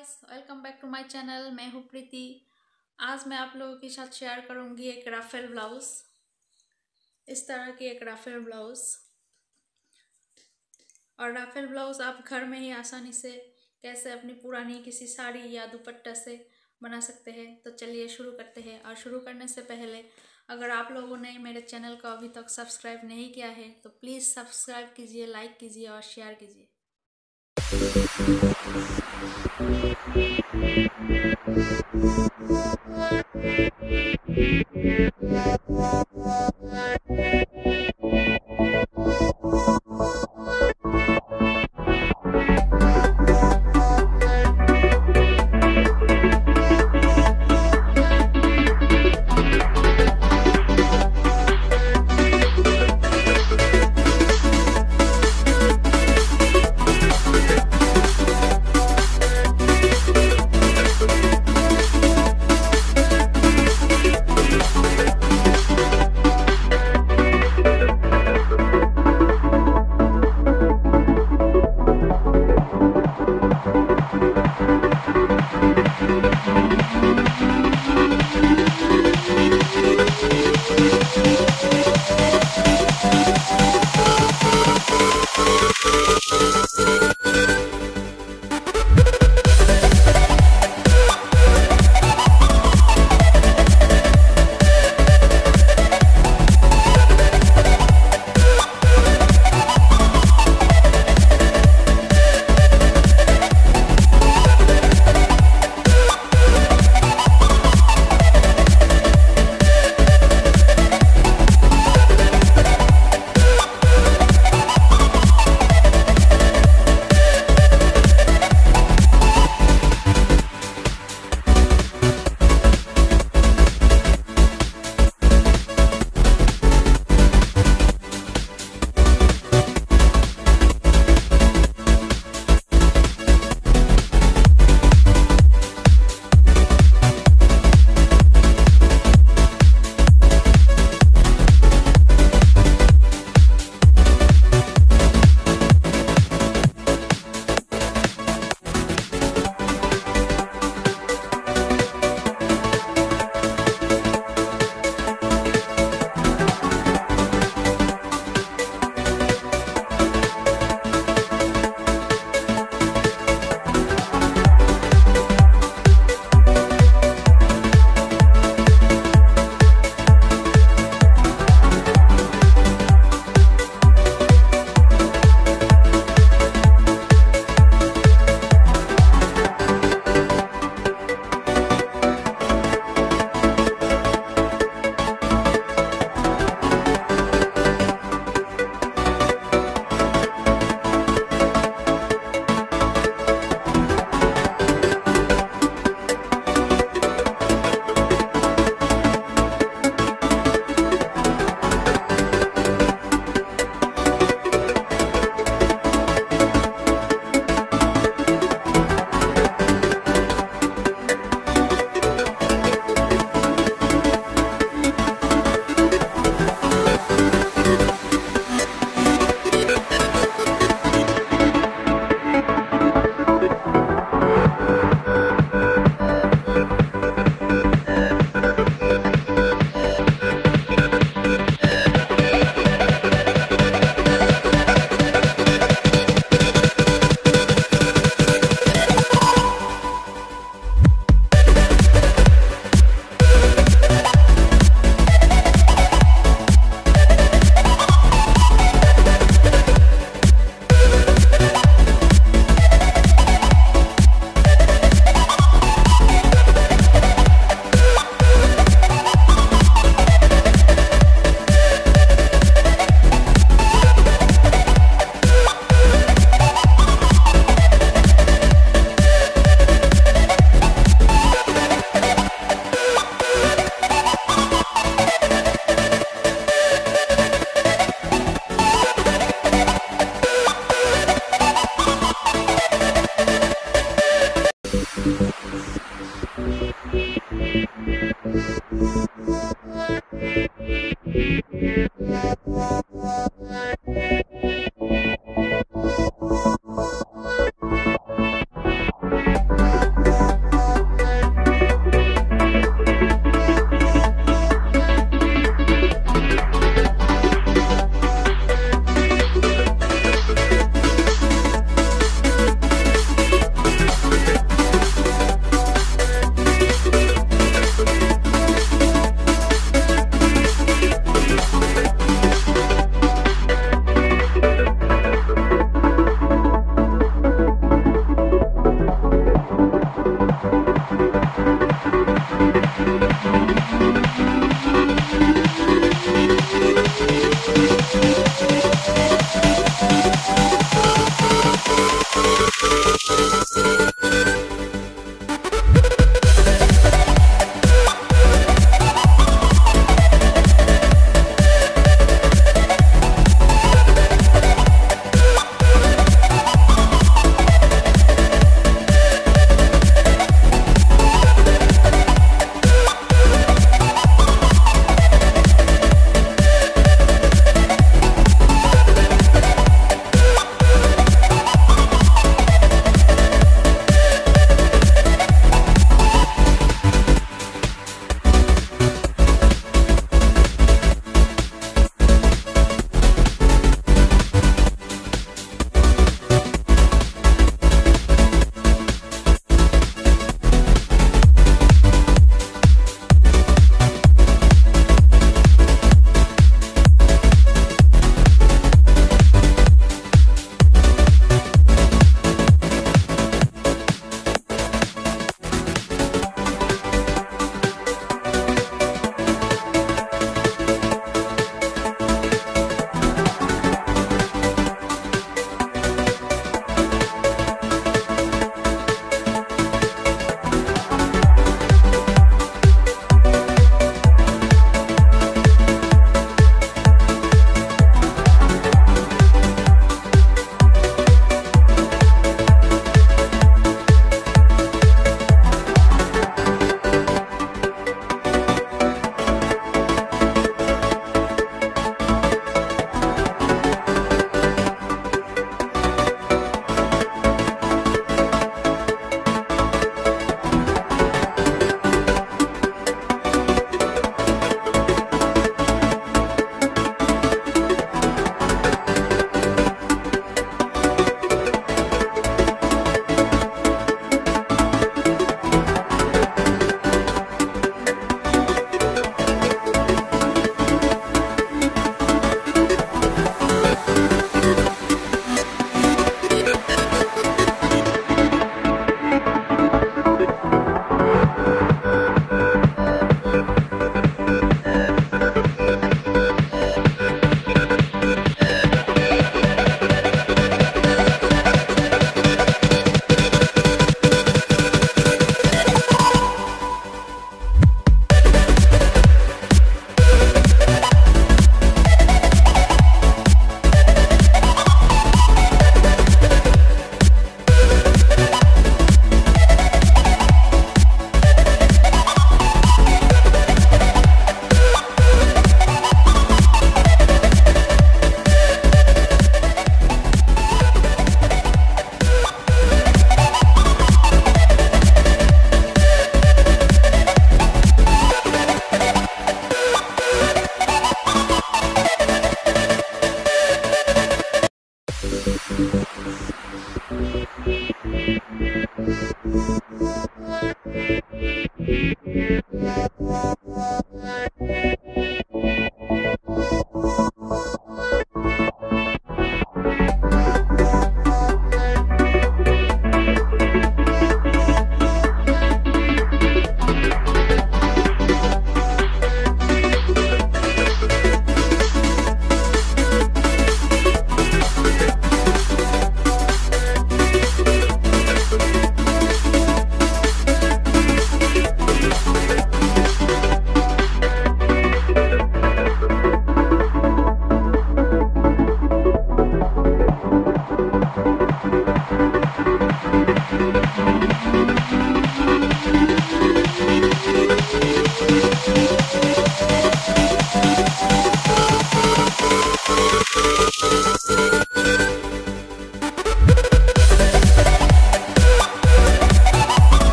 Guys welcome back to my channel मैं हूँ प्रीति। आज मैं आप लोगों के साथ शेयर करूँगी एक राफेल ब्लाउज़ इस तरह की एक राफेल ब्लाउज़ और राफेल ब्लाउज़ आप घर में ही आसानी से कैसे अपनी पुरानी किसी साड़ी या दुपट्टा से बना सकते हैं तो चलिए शुरू करते हैं। और शुरू करने से पहले, अगर आप लोगों ने मेरे चैनल को अभी तक सब्सक्राइब नहीं किया है तो प्लीज़ सब्सक्राइब कीजिए लाइक कीजिए और शेयर कीजिए। Thank you.